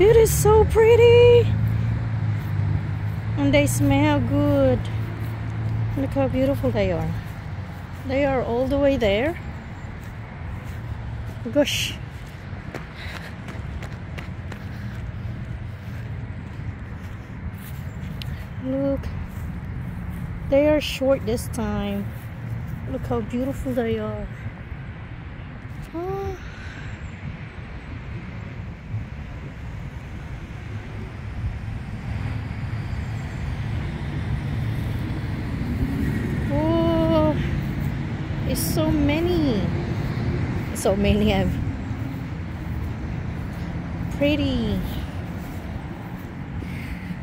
is so pretty. And they smell good. Look how beautiful they are. They are all the way there. Gosh. Look. They are short this time. Look how beautiful they are. Oh. Oh, it's so many. So many of pretty.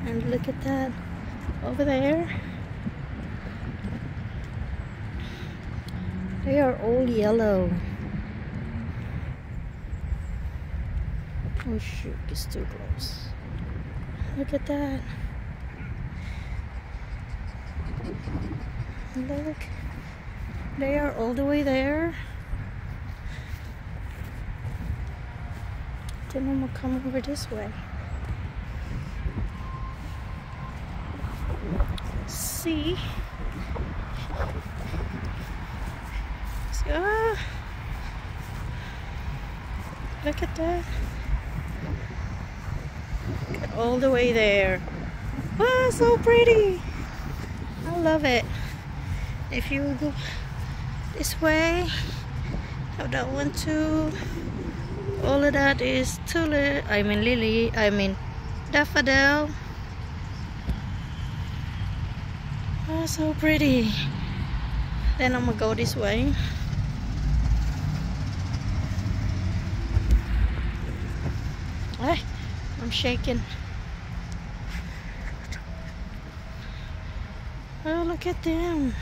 And look at that over there. They are all yellow. Oh shoot, it's too close. Look at that. Look. They are all the way there. Then I'm gonna come over this way. See? Ah. Look at that. Get all the way there. Ah, so pretty. I love it. If you go this way, have that one too. All of that is tulip. I mean lily. I mean daffodil. Oh, so pretty. Then I'm gonna go this way. Hey, I'm shaking. Oh, look at them.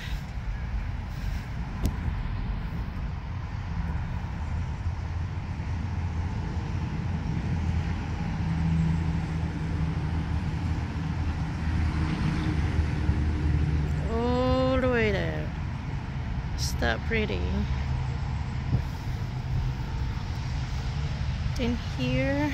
All the way there. Is that pretty? Then here.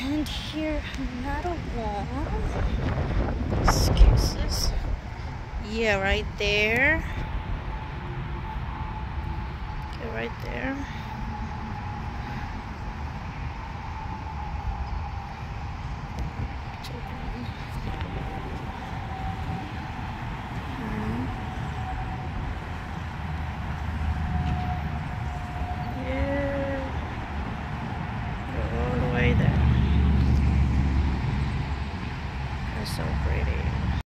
And here, not a wall. Excuses. Yeah, right there. Okay, right there.